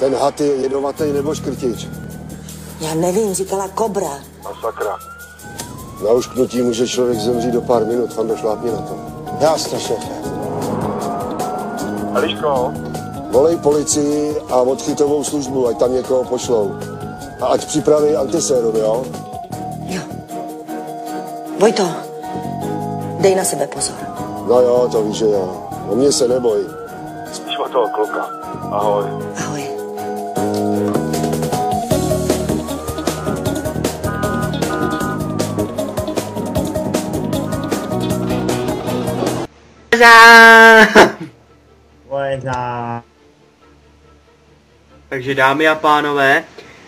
Ten had je jedovatý nebo škrtič? Já nevím, říkala kobra. A sakra. Na ušknutí může člověk zemřít do pár minut, fan došlápni na to. Jasně, šéfe. Eliško, Volej policii a odchytovou službu, ať tam někoho pošlou. A ať připraví antisérum, jo? Jo. Vojto, dej na sebe pozor. No jo, to víš, že jo. O mě se neboj. spíš o toho kluka. Ahoj. Ahoj. Leza. Takže dámy a pánové,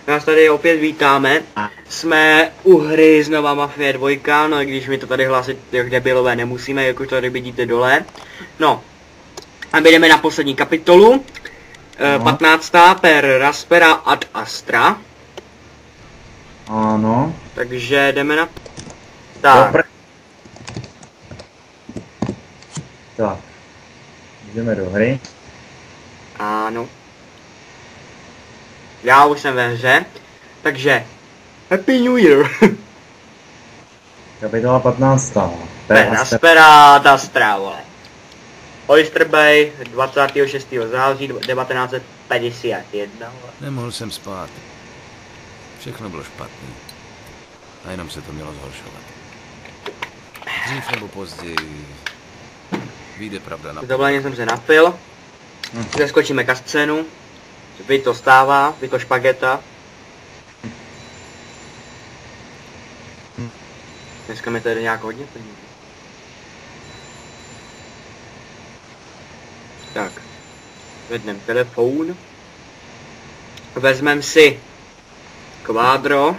nás tady opět vítáme. Jsme u hry znova Mafie 2, no i když mi to tady hlásit jak debilové nemusíme, jak už tady vidíte dole. No, a my jdeme na poslední kapitolu. No. No. 15. per Raspera ad Astra. Ano. Takže jdeme na... Tak, Dobře. Tak. Jdeme do hry. ano. Já už jsem ve hře. Takže, Happy New Year! Kapitola 15. Per Aspera ad Astra, vole. Oyster Bay, 26. září 1951, vole. Nemohl jsem spát. Všechno bylo špatný. A jenom se to mělo zhoršovat. Dřív nebo později vyjde pravda na Dovoleně jsem se napil. Zeskočíme ka scénu. Vy to stává, vy to špageta. Dneska mi tady nějak hodně plní. Tak. Vednem telefon. Vezmem si kvádro.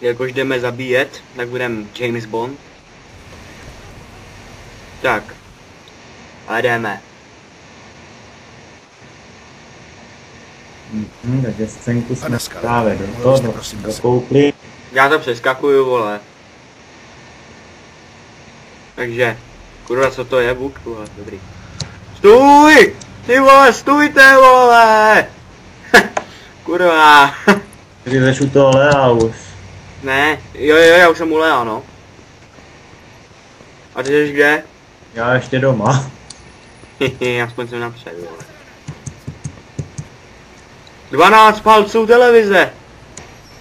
Jakož jdeme zabíjet, tak budem James Bond. Tak. A jdeme. Takže scénku jsme dneska, právě do toho, byste do, prosím do zase- koupli. Já to přeskakuju, vole. Takže, kurva, co to je, Bůh, vole, dobrý. Stůj! Ty vole, stůjte, vole! kurva. Když jsi u toho Lea už. ne, jo, jo, já už jsem u Lea, no. A ty jsi kde? Já ještě doma. Hehe, aspoň jsem napřed, vole. 12 palců televize!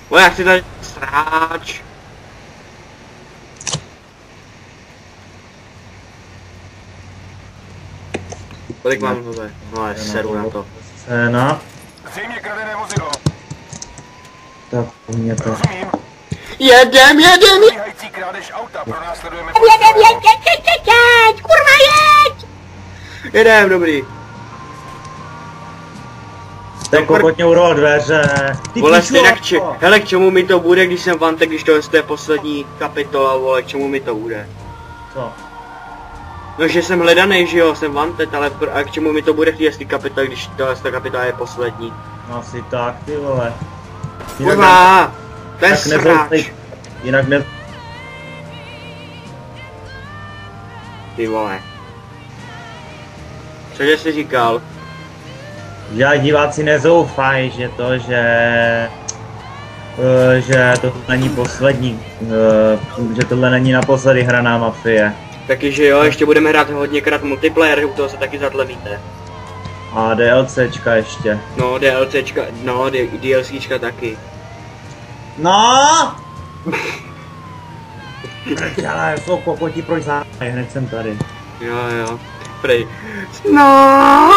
Vole, já chci tady sráč. Kolik mám tohle? No ale seru na to. Scéna. Zřejmě kradené vozidlo. Tak u mě to. Rozumím. Jedem, jedem, krádež auta pronásledujeme Jedem, jeď, jeď, jeď, jeď, jeď, kurva jeď! Jedem, dobrý. Ten kokotně urval dveře. Ty Vole, pičo! stejně k či, hele, k čemu mi to bude, když jsem Vante, když to je poslední kapitola, vole, k čemu mi to bude? Co? No, že jsem hledaný, že jo, jsem Vantet, ale pr- a k čemu mi to bude v té kapitole, když tahle ta kapitola je poslední? No asi tak, ty vole. Kurva, to je sráč. Jinak ne... Ty vole. Cože jsi říkal? Já diváci nezoufají, že to, že... eh, že to není poslední, eh, že tohle není naposledy hraná mafie. Taky, že jo, ještě budeme hrát hodněkrát multiplayer, u toho se taky zatlemíte. A DLCčka ještě. No, DLCčka, no, DLCčka taky. No! Ale jsou kokoti proč zájem, hned jsem tady. Jo, jo. Prej. No!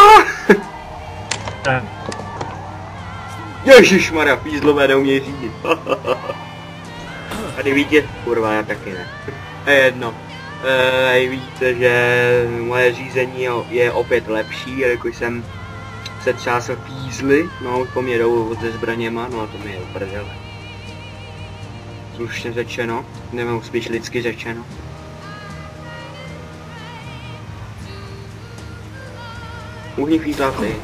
Ježišmarja, pízlové neumějí řídit. Tady víte, kurva, já taky ne. Je jedno. E, víte, že moje řízení je- opět lepší, jelikož jsem se třásl pízly, no už po mě jdou se zbraněma, no a to mi je uprdele. Slušně řečeno, nebo spíš lidsky řečeno. Uhni fízlaty.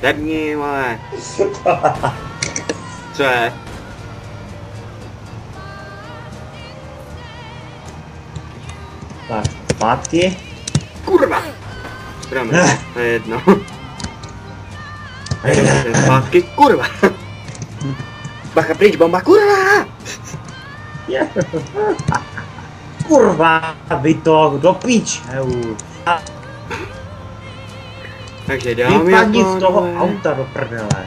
Zebni, vole. Co je? Tak, zpátky. Kurva! Promiň, to je jedno. Zpátky, kurva. Bacha pryč, bomba, kurva. Kurva, vy to do. A Takže dámy a z toho auta do prdele.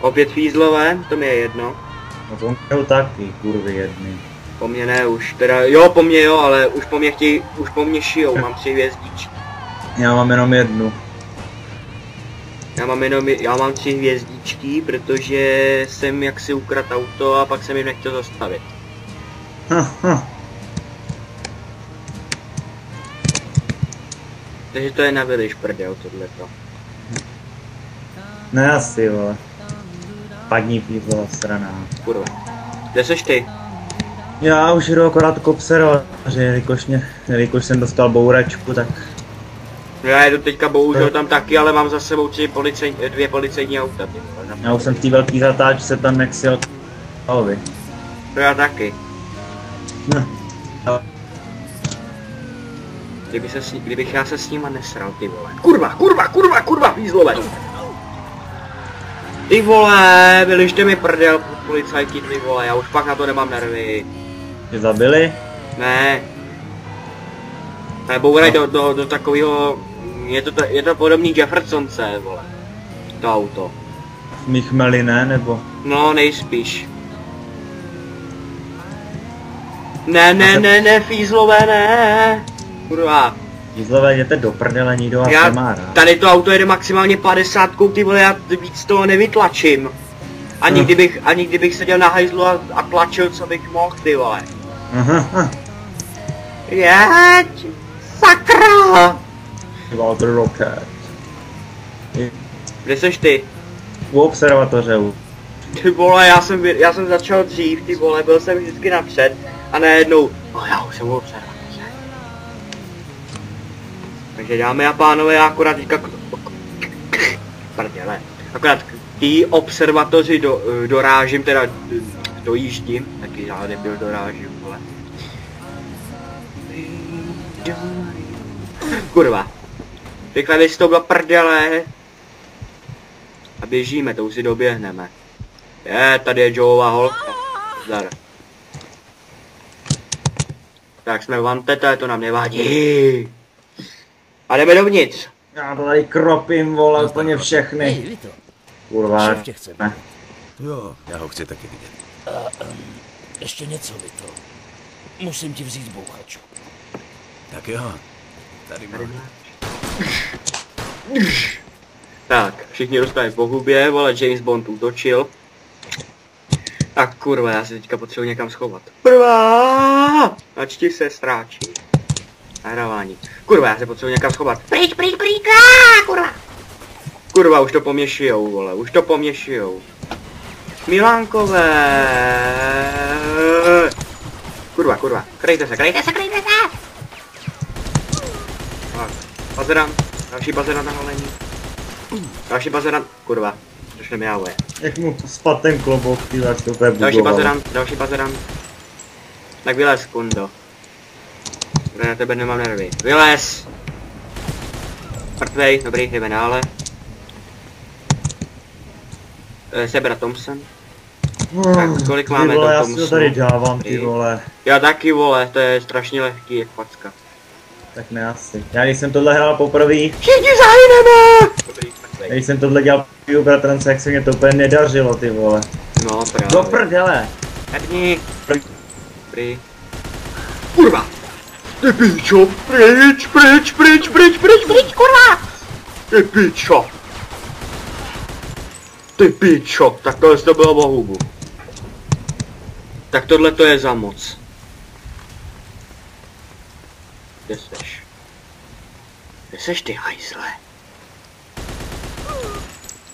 Opět fízlové, to mi je jedno. No to měl taky, kurvy jedny. Po mně ne už, teda jo po mně jo, ale už po mně chtějí, už po mně šijou, mám tři hvězdičky. Já mám jenom jednu. Já mám jenom, já mám tři hvězdičky, protože jsem jaksi ukradl auto a pak jsem jim nechtěl zastavit. Takže to je na viliš prdel tohleto. Ne asi, vole. Padni pízla strana. Kurva. Kde seš ty? Já už jdu akorát k observatoři, jelikož, mě, jelikož jsem dostal bouračku, tak Já jedu teďka bohužel tam taky, ale mám za sebou tři policej, dvě policejní auta. Já už jsem v té velké zatáčce tam nexil Alvy. To já taky. Hm. Kdyby se s, ní- kdybych já se s nima nesral, ty vole. Kurva, kurva, kurva, kurva, výzlové. Ty vole, vylište mi prdel, policajti, ty vole, já už pak na to nemám nervy. Tě zabili? Ne. Ne, bouraj do, do, do takového, je to, je to podobný Jeffersonce, vole. To auto. Michmeli ne, nebo? No, nejspíš. Ne, ne, ne, ne, fízlové, ne. Kurva. Jízlové jděte do prdele, nikdo vás Já, nemá rád. tady to auto jede maximálně 50, ty vole, já víc toho nevytlačím. Ani Hm. kdybych, ani kdybych seděl na hajzlu a, a tlačil, co bych mohl, ty vole. Aha, aha. Jeď! Sakra! Walter Rocket. Kde seš ty? U observatoře. Ty vole, já jsem, já jsem začal dřív, ty vole, byl jsem vždycky napřed a najednou, no já už jsem u observatoře. Takže dámy a pánové, já akorát teďka k... Prdele. Akorát k té observatoři do, eh, dorážím, teda eh, dojíždím, taky já nebyl dorážím, vole. Kurva. Rychle to do prdele. A běžíme, to už si doběhneme. Je, tady je Joeova holka. Zdar. Tak jsme v Antete, to nám nevadí. A jdeme dovnitř. Já to tady kropím, vole, úplně všechny. Kurva. Jo, já ho chci taky vidět. Ještě něco, Vito. Musím ti vzít bouchačku. Tak jo, tady mám. Tak, všichni dostali po hubě, vole, James Bond útočil. Tak kurva, já se teďka potřebuji někam schovat. Kurva! Načti se stráčí. Nahrávání. Kurva, já se potřebuji někam schovat. Pryč, pryč, pryč, kurva. Kurva, už to po mně šijou, vole, už to po mně šijou. Milánkové. Kurva, kurva, kryjte se, kryjte se, kryjte se. Tak, bazerant, další bazerant na holení. Další bazerant, kurva, což nemijávuje. Jak mu spadl ten klobouk, ty jak to úplně Další bazerant, další bazerant. Tak vylez, kundo. Kde na tebe nemám nervy. Vylez! Mrtvej, dobrý, jdeme dále. Eh, Sebra Thompson. Tak, kolik Ty máme vole, do já si to tady dávám, ty vole. Já taky vole, to je strašně lehký, jak facka. Tak ne asi. Já když jsem tohle hrál poprvé, Všichni zahyneme! Dobrý, když jsem tohle dělal u bratrance, jak se mě to úplně nedařilo, ty vole. No právě. Do prdele. Herni. Dobrý. Kurva! Ty pičo, pryč, pryč, pryč, pryč, pryč, pryč, kurva! Ty pičo! Ty pičo, tak tohle to bylo bohubu. Tak tohle to je za moc. Kde seš? Kde seš ty hajzle?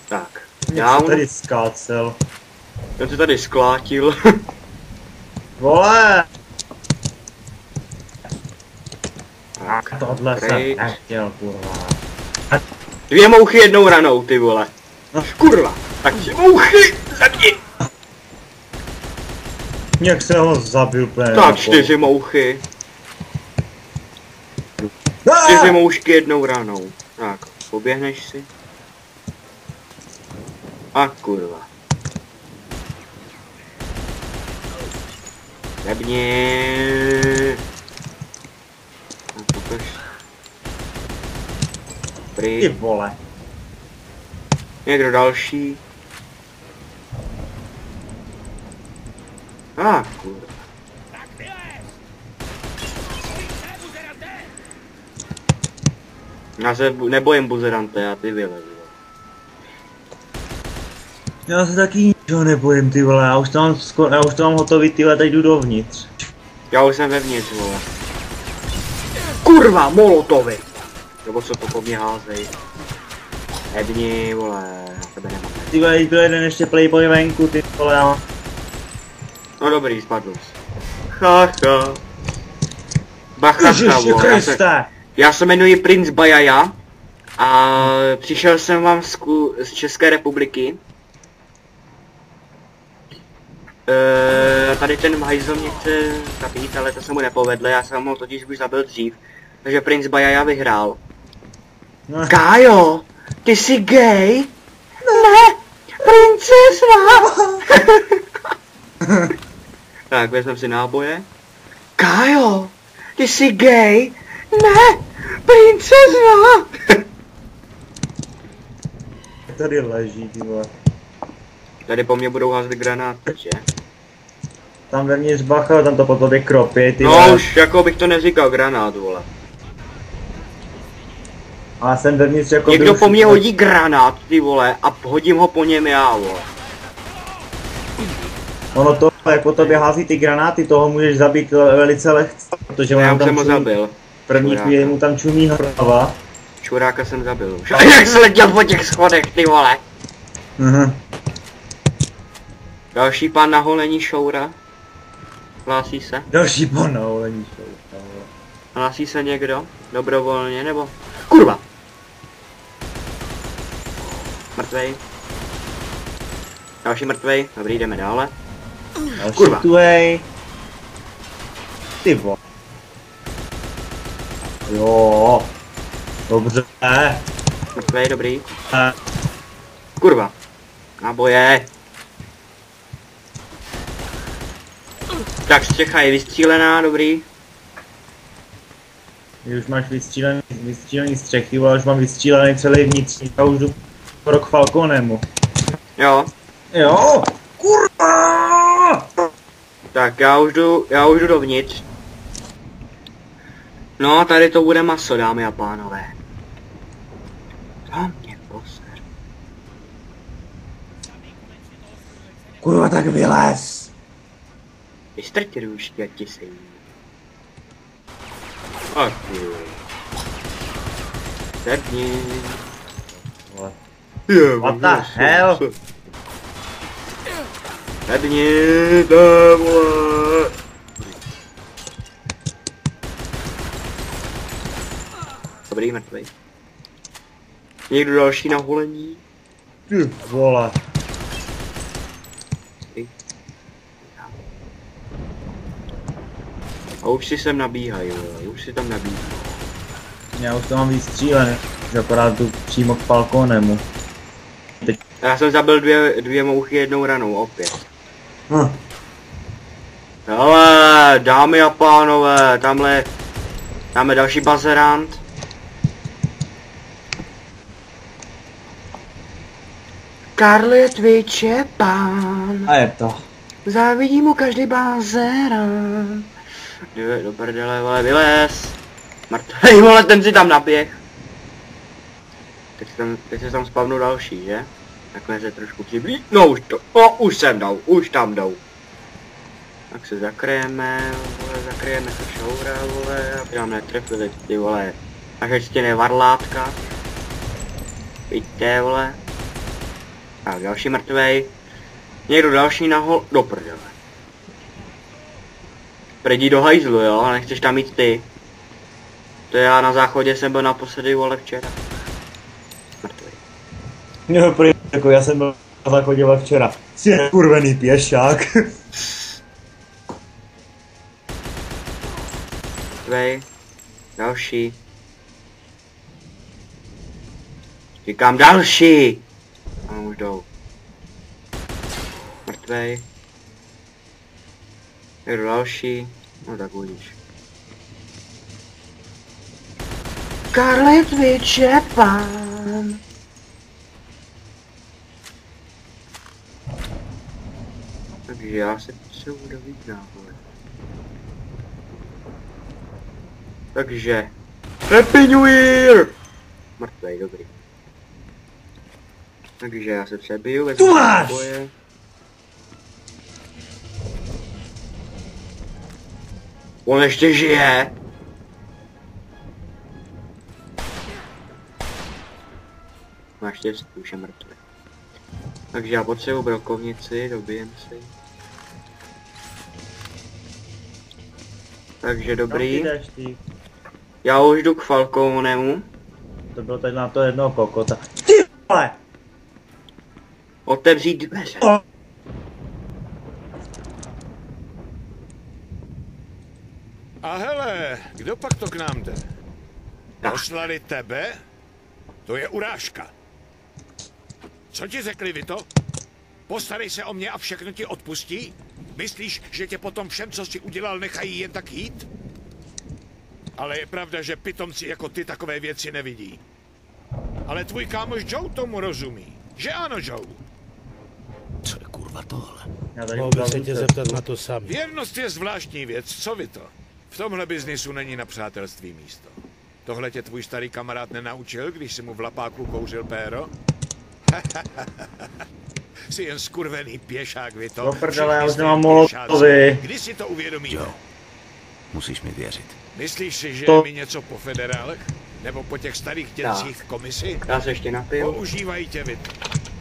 Tak, já Já mu, tady skácel. jsem se tady sklátil. Vole! Tak, Tohle jsem pryč. nechtěl, kurva. Dvě mouchy jednou ranou, ty vole. No. Kurva, tak dvě mouchy, zabij. Jak se ho zabil úplně. Tak čtyři mouchy, čtyři moušky jednou ranou. Tak, poběhneš si. A kurva. Jebni. No, pokaž. Ty vole. Někdo další. A kurva. Já se nebojím buzerante, já ty vylezu. Já se taky ničeho nebojím, ty vole, já už to mám, já už to mám hotový, ty vole, teď jdu dovnitř. Já už jsem vevnitř, vole. Kurva, molotovy! Nebo co to po mě házej? Hebni, vole, já tebe nemám. Ty vole, byl jeden ještě playboy venku, ty vole, já. No dobrý, spadl jsi. Chacha. Bacha, Ježiši vole, já se, Kriste! já se jmenuji Prince Bajaja a přišel jsem vám z, ku, z České republiky. E, tady ten hajzl mě chce zabít, ale to se mu nepovedlo, já jsem ho totiž už zabil dřív. Takže Prince Bajaja vyhrál. No, Kájo, ty jsi gay? Ne, princezna! tak, vezmeme si náboje. Kájo, ty jsi gay? Ne, princezna! tady leží, ty. Tady po mně budou házet granáty, že? Tam vevnitř bacha, tam to po tobě kropě, ty No vole. už, jako bych to neříkal granát, vole. A já jsem vevnitř jako Někdo po mně hodí granát, ty vole, a hodím ho po něm já, vole. Ono to, jak po tobě hází ty granáty, toho můžeš zabít velice lehce, protože Já on už tam jsem ho čumí, zabil. první chvíli mu tam čumí hlava. Čuráka jsem zabil už. A jak se letěl po těch schodech, ty vole. Mhm. Další pán na holení šoura. Hlásí se? Další ponou, není šou. Hlásí se někdo? Dobrovolně nebo? Kurva! Mrtvej. Další mrtvej. Dobrý, jdeme dále. Další Kurva. tuhej. Ty vole. Jo. Dobře. Mrtvej, dobrý. Kurva. Náboje. Tak střecha je vystřílená, dobrý. Ty už máš vystřílený, vystřílený střechy, ale už mám vystřílený celý vnitřní. Já už jdu pro k Falconemu. Jo. Jo. Kurva! Tak já už jdu, já už jdu dovnitř. No, tady to bude maso, dámy a pánové. To mě poser. Kurva, tak vylez. Vystrť růžky, ať ti se jí. A ty. Sedni. Vole. Je, What the hell? Sedni, to vole. Dobrý, mrtvej. Někdo další na holení? Ty vole. A už si sem nabíhají, už si tam nabíhají. Já už to mám vystřílený. Akorát tu přímo k Falconemu. Já jsem zabil dvě, dvě mouchy jednou ranou, opět. Hm. Ale dámy a pánové, tamhle máme další bazerant. Karl je Twitche pán, A je to. závidí mu každý bazerant. Jde do prdele, vole, vylez. Mrtvej, vole, ten si tam naběh. Teď, se tam, teď se tam spavnu další, že? Takhle se trošku přiblí. No už to, o, už jsem dal, už tam jdou. Tak se zakryjeme, vole, zakryjeme se šoura, vole, aby nám netrefili ty vole. Ještě ne varlátka. Pojďte, vole. Tak, další mrtvej. Někdo další nahol, do prdele. Predi do hajzlu, jo, nechceš tam jít ty. To já na záchodě jsem byl naposledy, vole, včera. Mrtvej. Jo, prý, jako já jsem byl na záchodě včera. Jsi kurvený pěšák. Mrtvej. Další. Říkám další. A už jdou. mrtvej. Někdo další? No tak uvidíš. Scarlet Witch je pán. Takže já se potřebuji dovít náhle. Takže... Happy New Year! Mrtvej, dobrý. Takže já se přebiju, vezmu Tu On ještě žije. Naštěstí už je mrtvý. Takže já potřebuji brokovnici, dobijem si. Takže dobrý. Já už jdu k Falconemu. To bylo tady na to jednoho kokota. Ty vole! Otevřít dveře. O. A hele, kdo pak to k nám jde? Poslali tebe? To je urážka. Co ti řekli vy to? Postarej se o mě a všechno ti odpustí? Myslíš, že tě potom všem, co jsi udělal, nechají jen tak jít? Ale je pravda, že pitomci jako ty takové věci nevidí. Ale tvůj kámoš Joe tomu rozumí. Že ano, Joe? Co je kurva tohle? Já tady Mohl udělám se tě zeptat na to samý. Věrnost je zvláštní věc, co vy to? V tomhle biznisu není na přátelství místo. Tohle tě tvůj starý kamarád nenaučil, když si mu v lapáku kouřil péro? Jsi jen skurvený pěšák, vy to. Do prdele, já už nemám molotovy. Kdy si to uvědomíte? Joe, musíš mi věřit. Myslíš si, že To- je mi něco po federálech? Nebo po těch starých dědcích v komisi? Já se ještě napiju. Používají tě vy.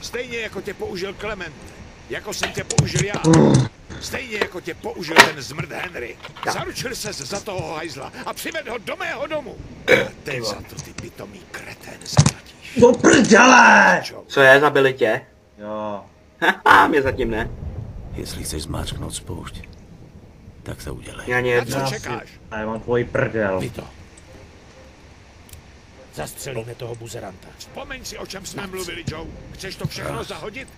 Stejně jako tě použil Clement. Jako jsem tě použil já. Stejně jako tě použil ten zmrd Henry. Tak. Zaručil ses za toho hajzla a přived ho do mého domu. A teď za to ty pitomý kretén zaplatíš. Do prdele! Co je, zabili tě? Jo. Haha, mě zatím ne. Jestli chceš zmáčknout spoušť, tak to udělej. A jedno. co Já čekáš? A já mám tvoji prdel. Vy to. Zastřelíme toho buzeranta. Vzpomeň si, o čem jsme mluvili, Joe. Chceš to všechno zahodit?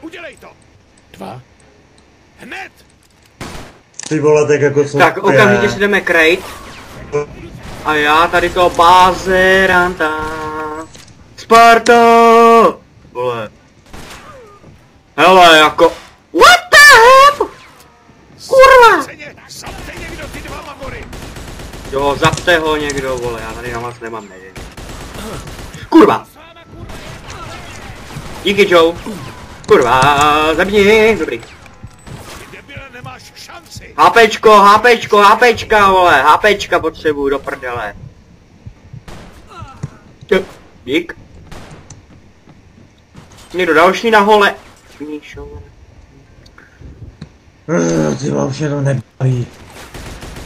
Udělej to. Dva. Hned. Ty vole, tak jako co Tak okamžitě si jdeme krejt. A já tady to bazeranta. Sparta! Vole. Hele, jako... What the hell? Kurva! Jo, zapte ho někdo, vole, já tady na vás nemám neděň. Kurva! Díky, Joe. Kurva, zabij, dobrý. HPčko, HPčko, HPčka, vole, HPčka potřebuju do prdele. Dík. Někdo další na hole. Míšo. Uh, ty mě to nebaví.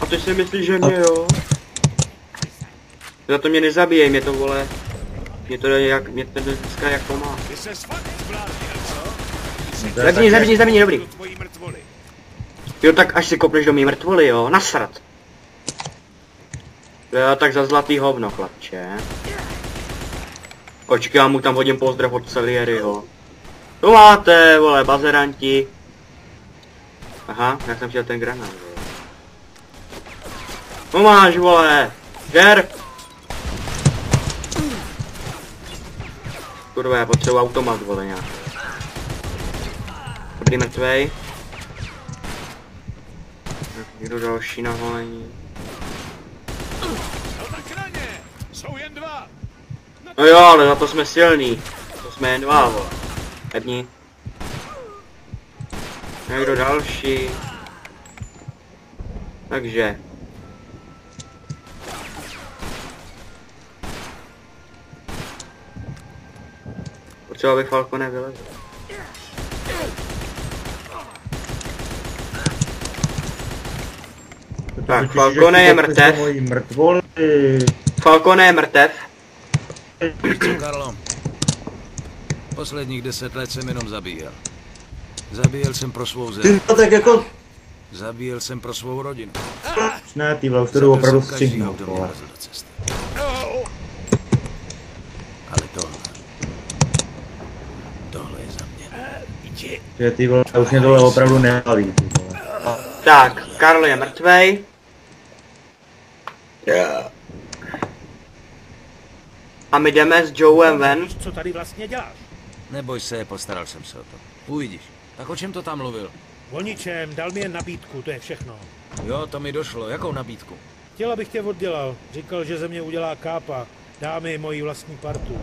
A ty si myslíš, že mě jo? Za to mě nezabíjej, mě to vole. Mě to jak, mě to dneska jak Zabij, tak, zabij, zabij, dobrý. Jo, tak až si kopneš do mý mrtvoly, jo, nasrat. Jo, tak za zlatý hovno, chlapče. Počkej, já mu tam hodím pozdrav od Celieryho. Tu máte, vole, bazeranti. Aha, já jsem chtěl ten granát, vole. No máš, vole, žer. Kurva, já potřebuji automat, vole, nějak. Dobrý mrtvej. Někdo další na. No na ně. Jsou jen dva. No jo, ale za to jsme silní. To jsme jen dva, vole. Pevni. Někdo další. Takže. Potřeba aby Falcone vylezl. Tak, Falcone je ty mrtev. Falcone je mrtev. Karlo? Posledních deset let jsem jenom zabíjel. Zabíjel jsem pro svou Ty zem. to tak jako... Zabíjel jsem pro svou rodinu. Ne, ty už to jdu opravdu střihnout, vole. No, Ale tohle... Tohle je za mě. Že ty vole, už mě tohle opravdu nebaví, ty vole. Tak, Karl je mrtvej. A my jdeme s Joem ven. Víš, co tady vlastně děláš? Neboj se, postaral jsem se o to. Uvidíš. Tak o čem to tam mluvil? O ničem, dal mi jen nabídku, to je všechno. Jo, to mi došlo. Jakou nabídku? Chtěl, abych tě oddělal. Říkal, že ze mě udělá kápa. Dá mi moji vlastní partu.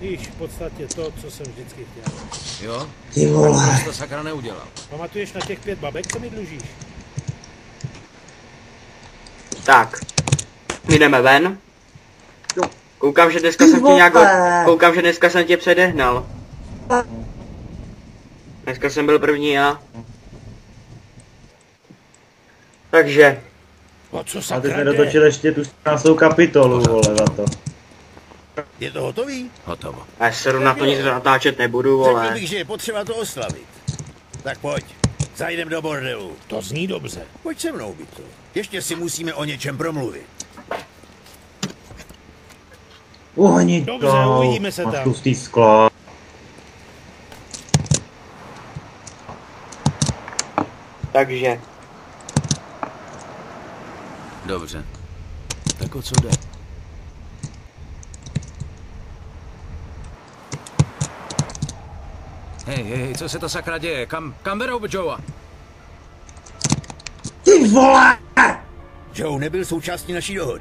Víš, v podstatě to, co jsem vždycky chtěl. Jo? Ty vole. Proč to sakra neudělal? Pamatuješ na těch pět babek, co mi dlužíš? Tak, my jdeme ven. Koukám, že dneska jsem tě nějak... Koukám, že dneska jsem tě předehnal. Dneska jsem byl první já. Takže, O co A ty sakra jsme dotočili ještě tu 14. kapitolu, vole, za to. Je to hotový? Hotovo. já se na to nic natáčet nebudu, Řekl vole. bych, že je potřeba to oslavit. Tak pojď, zajdem do bordelu. To zní dobře. Pojď se mnou, Byto. Ještě si musíme o něčem promluvit. Uhni Dobře, to. uvidíme se Máš tam. tlustý sklo. Takže, Dobře. Tak o co jde? Hej, hej, hej, co se to sakra děje? Kam, kam berou Joea? Ty vole! Joe nebyl součástí naší dohody.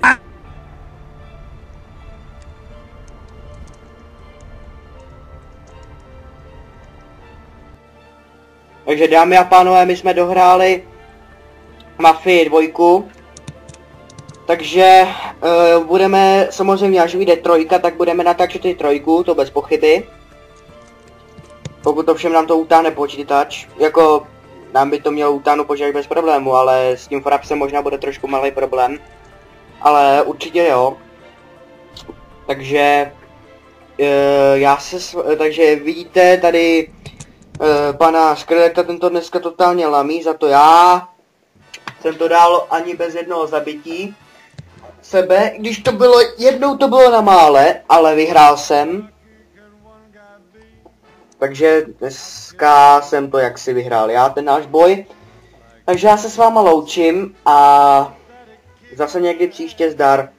Takže dámy a pánové, my jsme dohráli Mafii dvojku. Takže uh, budeme, samozřejmě až vyjde trojka, tak budeme natáčet i trojku, to bez pochyby. Pokud to všem nám to utáhne počítač, jako nám by to mělo utáhnout počítač bez problému, ale s tím frapsem možná bude trošku malý problém. Ale určitě jo. Takže uh, já se, takže vidíte tady uh, pana Skreleta, tento dneska totálně lamí, za to já jsem to dal ani bez jednoho zabití sebe, když to bylo, jednou to bylo na mále, ale vyhrál jsem. Takže dneska jsem to jaksi vyhrál já, ten náš boj. Takže já se s váma loučím a zase někdy příště zdar.